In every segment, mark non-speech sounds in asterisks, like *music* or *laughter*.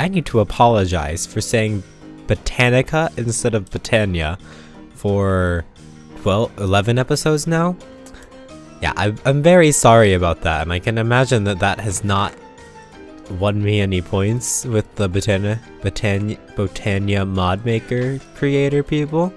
I need to apologize for saying Botanica instead of Botania for 12, 11 episodes now. Yeah, I, I'm very sorry about that, and I can imagine that that has not won me any points with the Botania, Botania, Botania mod maker creator people.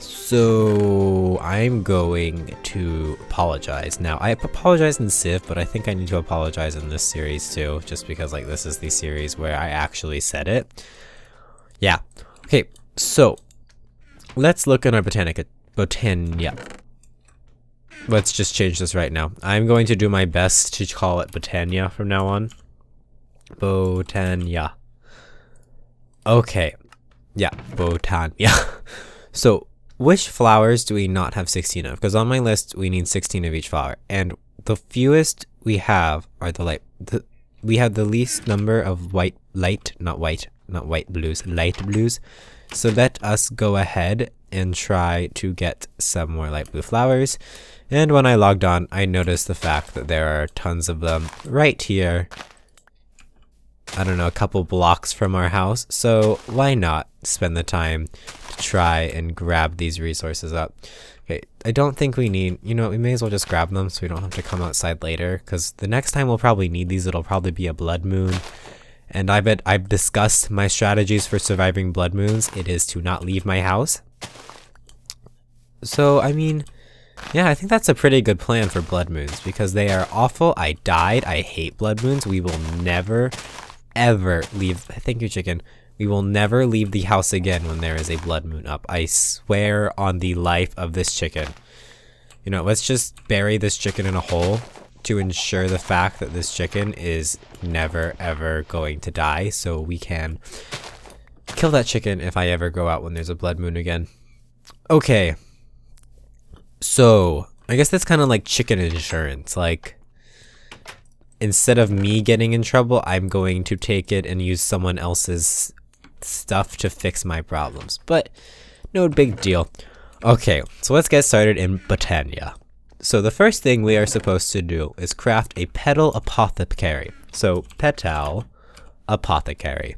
So I'm going to apologize. Now I apologize in Civ, but I think I need to apologize in this series too, just because like this is the series where I actually said it. Yeah. Okay, so let's look in our Botanica Botania. Let's just change this right now. I'm going to do my best to call it Botania from now on. Botania. Okay. Yeah, Botania. *laughs* so which flowers do we not have 16 of? Because on my list, we need 16 of each flower. And the fewest we have are the light. The, we have the least number of white, light, not white, not white blues, light blues. So let us go ahead and try to get some more light blue flowers. And when I logged on, I noticed the fact that there are tons of them right here. I don't know, a couple blocks from our house. So why not spend the time to try and grab these resources up. Okay, I don't think we need, you know, we may as well just grab them so we don't have to come outside later, because the next time we'll probably need these, it'll probably be a blood moon. And I bet I've discussed my strategies for surviving blood moons. It is to not leave my house. So, I mean, yeah, I think that's a pretty good plan for blood moons, because they are awful. I died. I hate blood moons. We will never, ever leave. Thank you, chicken. We will never leave the house again when there is a blood moon up. I swear on the life of this chicken. You know, let's just bury this chicken in a hole to ensure the fact that this chicken is never ever going to die so we can kill that chicken if I ever go out when there's a blood moon again. Okay. So, I guess that's kind of like chicken insurance. Like, instead of me getting in trouble, I'm going to take it and use someone else's stuff to fix my problems, but no big deal. Okay, so let's get started in Botania. So the first thing we are supposed to do is craft a petal apothecary. So petal apothecary.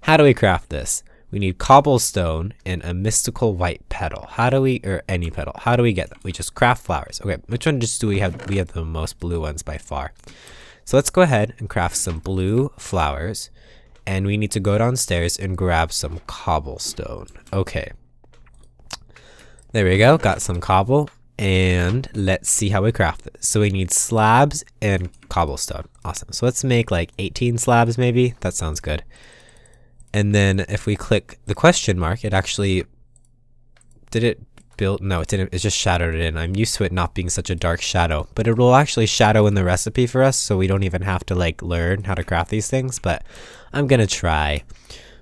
How do we craft this? We need cobblestone and a mystical white petal. How do we, or any petal, how do we get them? We just craft flowers. Okay, which one just do we have? We have the most blue ones by far. So let's go ahead and craft some blue flowers and we need to go downstairs and grab some cobblestone. Okay. There we go, got some cobble, and let's see how we craft it. So we need slabs and cobblestone. Awesome. So let's make like 18 slabs maybe. That sounds good. And then if we click the question mark, it actually, did it build, no it didn't, it just shadowed it in. I'm used to it not being such a dark shadow, but it will actually shadow in the recipe for us so we don't even have to like learn how to craft these things, but I'm gonna try.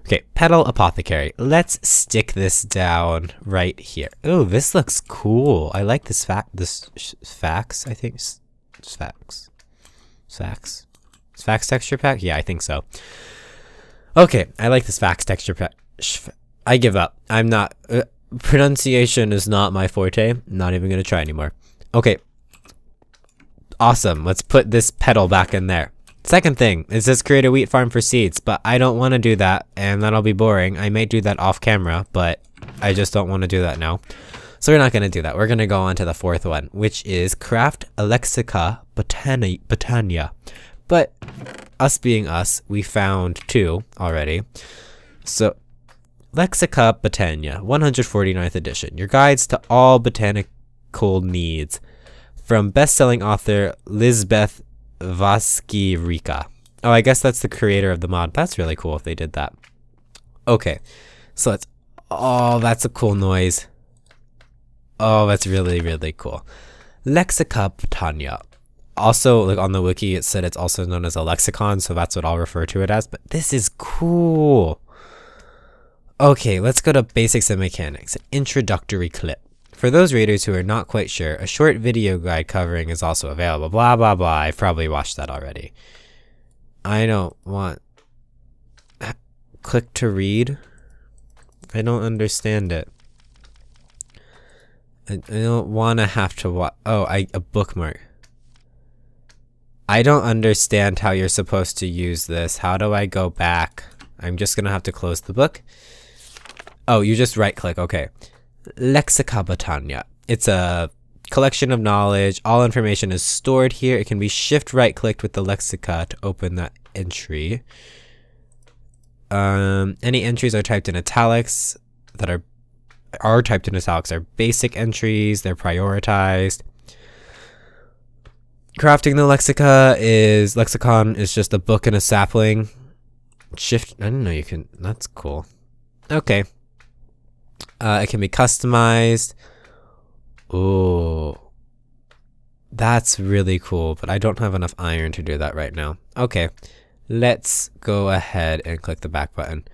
Okay, Petal Apothecary. Let's stick this down right here. Oh, this looks cool. I like this fact. This fax. I think fax. Fax. Fax texture pack. Yeah, I think so. Okay, I like this fax texture pack. I give up. I'm not. Uh, pronunciation is not my forte. not even gonna try anymore. Okay. Awesome. Let's put this petal back in there. Second thing, it says create a wheat farm for seeds, but I don't want to do that, and that'll be boring. I may do that off camera, but I just don't want to do that now. So we're not going to do that. We're going to go on to the fourth one, which is craft Alexica Botania. Botania. But us being us, we found two already. So Lexica Botania, 149th edition. Your guides to all botanical needs. From best-selling author Lizbeth Vaskirika. Oh, I guess that's the creator of the mod. That's really cool if they did that. Okay, so let's. Oh, that's a cool noise. Oh, that's really, really cool. Lexica Botania. Also, like on the wiki, it said it's also known as a lexicon, so that's what I'll refer to it as. But this is cool. Okay, let's go to basics and mechanics. An introductory clip. For those readers who are not quite sure, a short video guide covering is also available. Blah, blah, blah. I've probably watched that already. I don't want... *clears throat* Click to read? I don't understand it. I, I don't want to have to watch... Oh, I a bookmark. I don't understand how you're supposed to use this. How do I go back? I'm just gonna have to close the book. Oh, you just right click, okay. Lexica Botania. It's a collection of knowledge. All information is stored here. It can be shift right clicked with the lexica to open that entry. Um, any entries are typed in italics that are are typed in italics are basic entries. They're prioritized. Crafting the lexica is lexicon is just a book and a sapling. Shift. I didn't know you can. That's cool. Okay. Uh, it can be customized. Ooh. That's really cool, but I don't have enough iron to do that right now. Okay, let's go ahead and click the back button.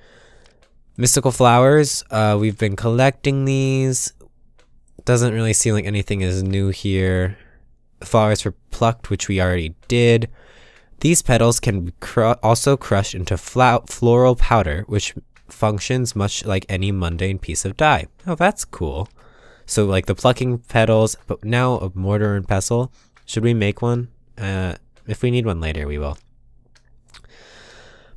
Mystical flowers, uh, we've been collecting these. Doesn't really seem like anything is new here. Flowers were plucked, which we already did. These petals can cr also crush into floral powder, which functions much like any mundane piece of dye. Oh, that's cool. So like the plucking petals, but now a mortar and pestle. Should we make one? Uh, if we need one later, we will.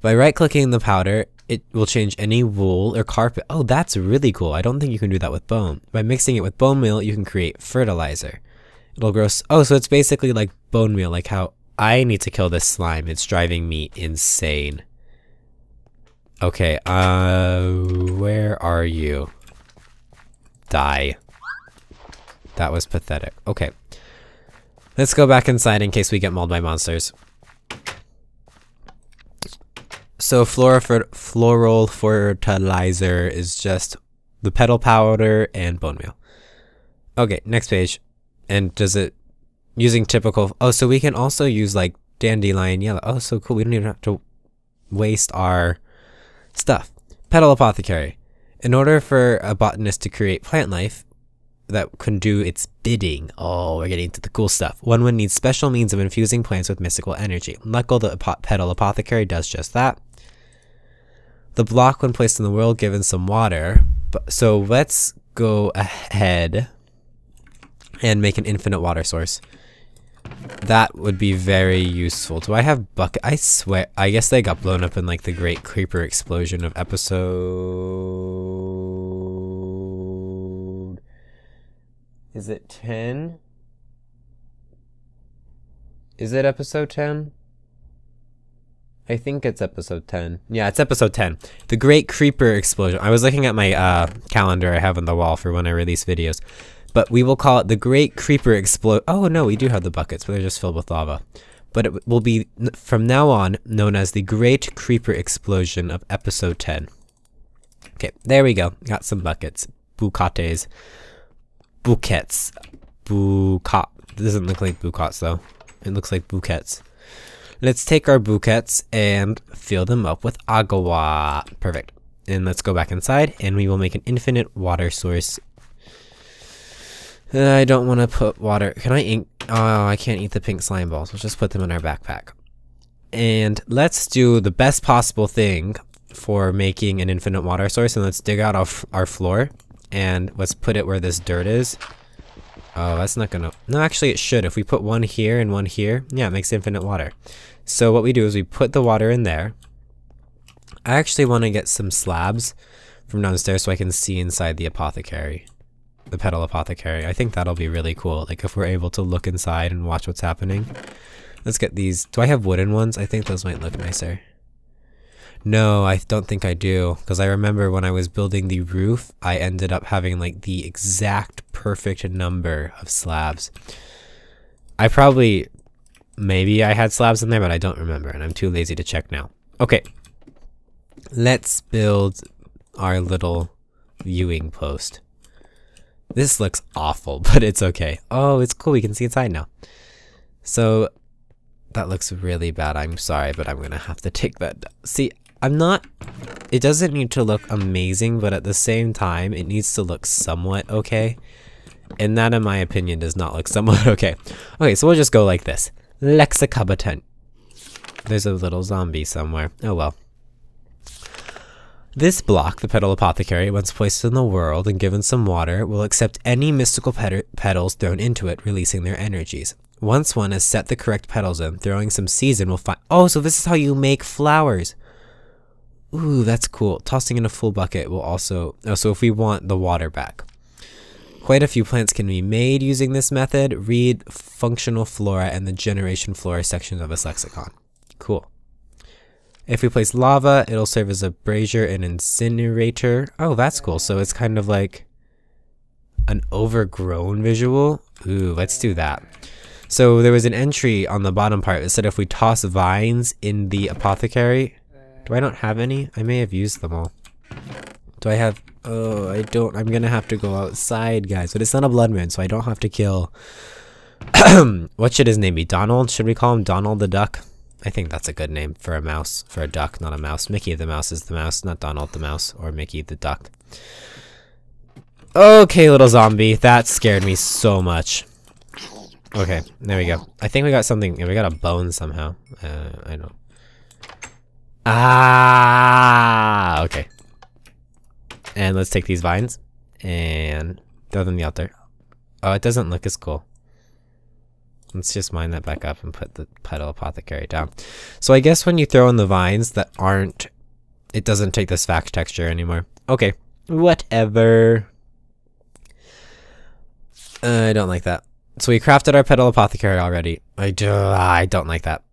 By right-clicking the powder, it will change any wool or carpet. Oh, that's really cool. I don't think you can do that with bone. By mixing it with bone meal, you can create fertilizer. It'll grow. oh, so it's basically like bone meal, like how I need to kill this slime. It's driving me insane. Okay, uh, where are you? Die. That was pathetic. Okay. Let's go back inside in case we get mauled by monsters. So floral fertilizer is just the petal powder and bone meal. Okay, next page. And does it using typical oh so we can also use like dandelion yellow. Oh so cool. We don't even have to waste our stuff. Petal apothecary. In order for a botanist to create plant life, that can do its bidding. Oh, we're getting to the cool stuff. One would need special means of infusing plants with mystical energy. Leckle, the petal apothecary, does just that. The block, when placed in the world, given some water. So let's go ahead and make an infinite water source. That would be very useful. Do I have bucket? I swear. I guess they got blown up in like the great creeper explosion of episode is it 10? Is it episode 10? I think it's episode 10. Yeah, it's episode 10. The Great Creeper Explosion. I was looking at my uh, calendar I have on the wall for when I release videos. But we will call it the Great Creeper Explosion. Oh, no, we do have the buckets, but they're just filled with lava. But it will be, from now on, known as the Great Creeper Explosion of episode 10. Okay, there we go. Got some buckets. Bucates bouquets. Bouquet. doesn't look like bouquets though. It looks like bouquets. Let's take our bouquets and fill them up with agua. Perfect. And let's go back inside and we will make an infinite water source. I don't want to put water. Can I ink? Oh, I can't eat the pink slime balls. We'll just put them in our backpack. And let's do the best possible thing for making an infinite water source and let's dig out our, our floor and let's put it where this dirt is. Oh, that's not gonna... No, actually it should. If we put one here and one here, yeah, it makes infinite water. So what we do is we put the water in there. I actually want to get some slabs from downstairs so I can see inside the apothecary. The petal apothecary. I think that'll be really cool. Like if we're able to look inside and watch what's happening. Let's get these. Do I have wooden ones? I think those might look nicer. No, I don't think I do. Because I remember when I was building the roof, I ended up having like the exact perfect number of slabs. I probably, maybe I had slabs in there, but I don't remember. And I'm too lazy to check now. Okay. Let's build our little viewing post. This looks awful, *laughs* but it's okay. Oh, it's cool. We can see inside now. So that looks really bad. I'm sorry, but I'm going to have to take that. See, I'm not, it doesn't need to look amazing, but at the same time, it needs to look somewhat okay. And that, in my opinion, does not look *laughs* somewhat okay. Okay, so we'll just go like this. Lexicabatent. There's a little zombie somewhere. Oh well. This block, the Petal Apothecary, once placed in the world and given some water, will accept any mystical pet petals thrown into it, releasing their energies. Once one has set the correct petals in, throwing some seeds will find- Oh, so this is how you make flowers! Ooh, that's cool. Tossing in a full bucket will also- Oh, so if we want the water back. Quite a few plants can be made using this method. Read Functional Flora and the Generation Flora sections of this lexicon. Cool. If we place lava, it'll serve as a brazier and incinerator. Oh, that's cool. So it's kind of like an overgrown visual. Ooh, let's do that. So there was an entry on the bottom part that said if we toss vines in the apothecary. Do I not have any? I may have used them all. Do I have... Oh, I don't. I'm gonna have to go outside, guys. But it's not a blood moon, so I don't have to kill... *clears throat* what should his name be? Donald? Should we call him Donald the Duck? I think that's a good name for a mouse. For a duck, not a mouse. Mickey the Mouse is the mouse, not Donald the Mouse. Or Mickey the Duck. Okay, little zombie. That scared me so much. Okay, there we go. I think we got something. We got a bone somehow. Uh, I don't. Ah, okay. And let's take these vines and throw them out there. Oh, it doesn't look as cool. Let's just mine that back up and put the petal apothecary down. So I guess when you throw in the vines that aren't, it doesn't take this fact texture anymore. Okay, whatever. Uh, I don't like that. So we crafted our petal apothecary already. I do. I don't like that.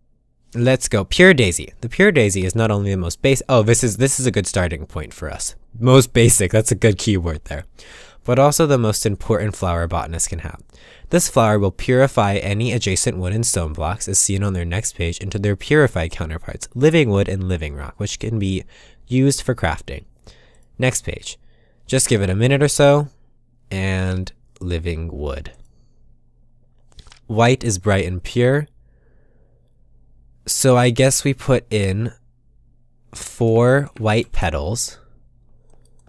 Let's go. Pure daisy. The pure daisy is not only the most basic. Oh, this is this is a good starting point for us. Most basic. That's a good keyword there. But also the most important flower botanists can have. This flower will purify any adjacent wood and stone blocks, as seen on their next page, into their purified counterparts, living wood and living rock, which can be used for crafting. Next page. Just give it a minute or so, and living wood. White is bright and pure. So I guess we put in four white petals.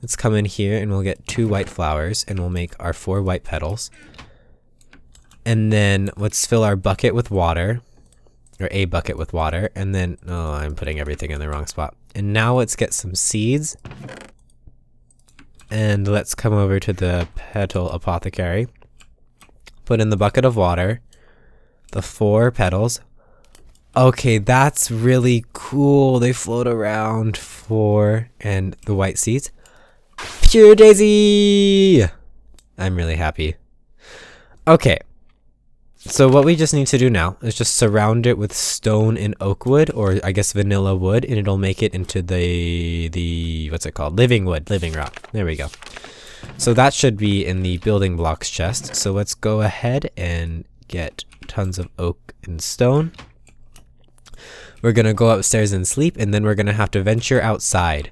Let's come in here and we'll get two white flowers and we'll make our four white petals. And then let's fill our bucket with water. Or a bucket with water. And then, oh, I'm putting everything in the wrong spot. And now let's get some seeds. And let's come over to the petal apothecary. Put in the bucket of water. The four petals. Okay, that's really cool. They float around four and the white seeds. Pure Daisy! I'm really happy. Okay. So what we just need to do now is just surround it with stone and oak wood, or I guess vanilla wood, and it'll make it into the, the what's it called? Living wood, living rock. There we go. So that should be in the building blocks chest. So let's go ahead and get tons of oak and stone. We're gonna go upstairs and sleep, and then we're gonna have to venture outside.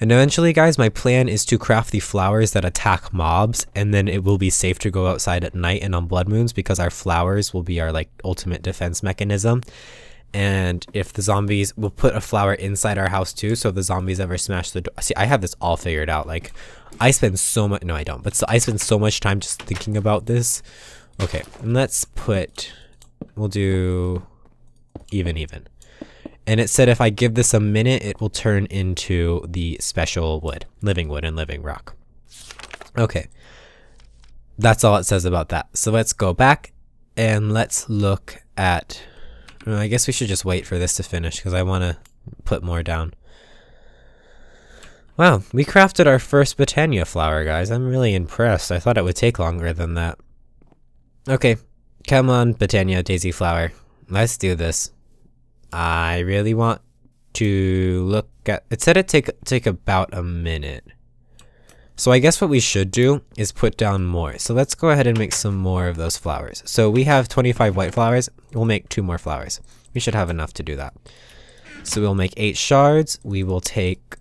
And eventually, guys, my plan is to craft the flowers that attack mobs, and then it will be safe to go outside at night and on blood moons because our flowers will be our like ultimate defense mechanism. And if the zombies, we'll put a flower inside our house too, so if the zombies ever smash the door. See, I have this all figured out. Like, I spend so much. No, I don't. But so I spend so much time just thinking about this. Okay, and let's put. We'll do even, even. And it said if I give this a minute, it will turn into the special wood, living wood and living rock. Okay. That's all it says about that. So let's go back and let's look at, well, I guess we should just wait for this to finish because I want to put more down. Wow, we crafted our first Botania flower, guys. I'm really impressed. I thought it would take longer than that. Okay, come on, Botania Daisy Flower. Let's do this. I really want to look at it said it take take about a minute. So I guess what we should do is put down more. So let's go ahead and make some more of those flowers. So we have 25 white flowers. We'll make two more flowers. We should have enough to do that. So we'll make eight shards. We will take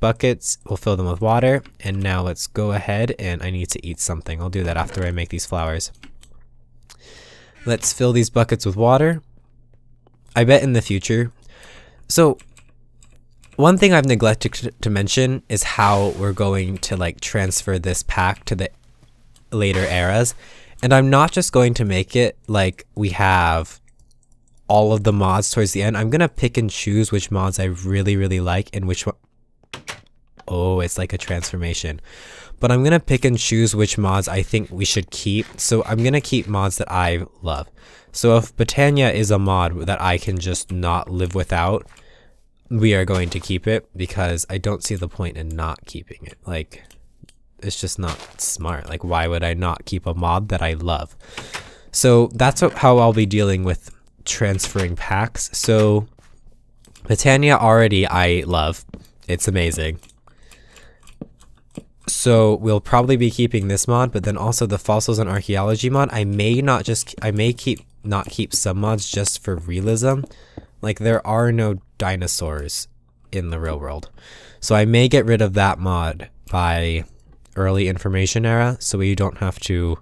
buckets. We'll fill them with water. And now let's go ahead and I need to eat something. I'll do that after I make these flowers. Let's fill these buckets with water. I bet in the future. So one thing I've neglected to mention is how we're going to like transfer this pack to the later eras. And I'm not just going to make it like we have all of the mods towards the end. I'm going to pick and choose which mods I really, really like and which one oh, it's like a transformation. But I'm gonna pick and choose which mods I think we should keep. So I'm gonna keep mods that I love. So if Botania is a mod that I can just not live without, we are going to keep it because I don't see the point in not keeping it. Like, it's just not smart. Like, why would I not keep a mod that I love? So that's how I'll be dealing with transferring packs. So Botania already I love. It's amazing. So we'll probably be keeping this mod, but then also the fossils and archaeology mod. I may not just, I may keep not keep some mods just for realism. Like there are no dinosaurs in the real world. So I may get rid of that mod by early information era so we don't have to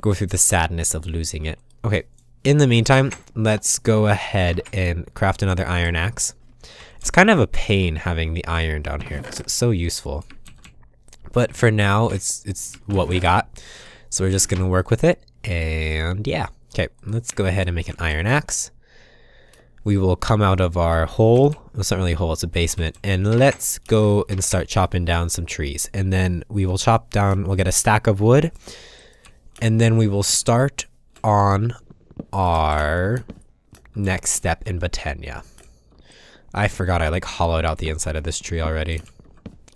go through the sadness of losing it. Okay, in the meantime, let's go ahead and craft another iron axe. It's kind of a pain having the iron down here because it's so useful. But for now, it's it's what we got. So we're just going to work with it. And yeah. Okay, let's go ahead and make an iron axe. We will come out of our hole. It's not really a hole, it's a basement. And let's go and start chopping down some trees. And then we will chop down, we'll get a stack of wood. And then we will start on our next step in Botania. I forgot I like hollowed out the inside of this tree already.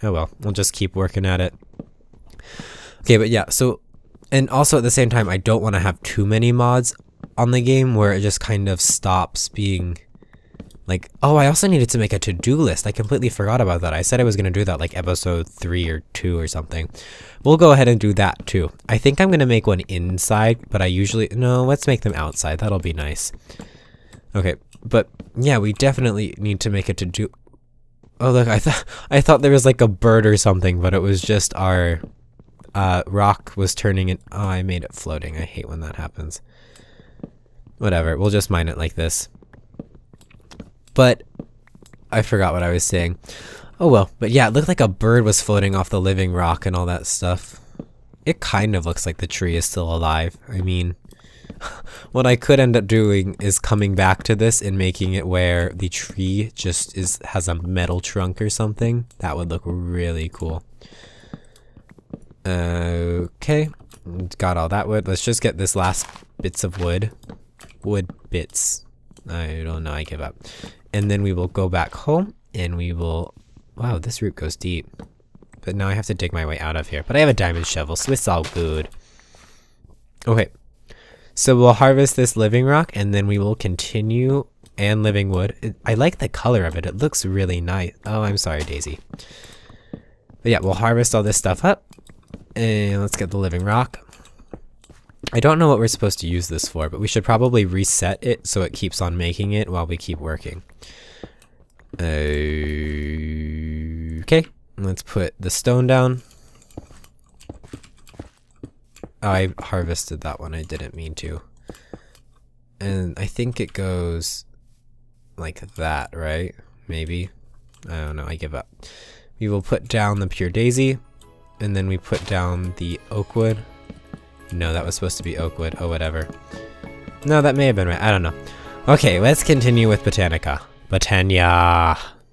Oh well, we'll just keep working at it. Okay, but yeah, so and also at the same time, I don't want to have too many mods on the game where it just kind of stops being like, oh, I also needed to make a to-do list. I completely forgot about that. I said I was going to do that like episode 3 or 2 or something. We'll go ahead and do that too. I think I'm going to make one inside, but I usually, no, let's make them outside. That'll be nice. Okay, but yeah, we definitely need to make a to-do. Oh, look, I thought I thought there was like a bird or something, but it was just our uh, rock was turning in. Oh, I made it floating. I hate when that happens. Whatever, we'll just mine it like this. But I forgot what I was saying. Oh well, but yeah, it looked like a bird was floating off the living rock and all that stuff. It kind of looks like the tree is still alive. I mean, *laughs* what I could end up doing is coming back to this and making it where the tree just is has a metal trunk or something. That would look really cool. Okay, got all that wood. Let's just get this last bits of wood. Wood bits. I don't know, I give up. And then we will go back home and we will... Wow, this root goes deep. But now I have to dig my way out of here. But I have a diamond shovel, so it's all good. Okay. So we'll harvest this living rock and then we will continue and living wood. I like the color of it. It looks really nice. Oh, I'm sorry, Daisy. But yeah, we'll harvest all this stuff up and let's get the living rock. I don't know what we're supposed to use this for, but we should probably reset it so it keeps on making it while we keep working. Okay, let's put the stone down. I harvested that one. I didn't mean to. And I think it goes like that, right? Maybe. I don't know. I give up. We will put down the pure daisy and then we put down the oak wood. No, that was supposed to be oak wood. Oh, whatever. No, that may have been right. I don't know. Okay, let's continue with Botanica. Botania.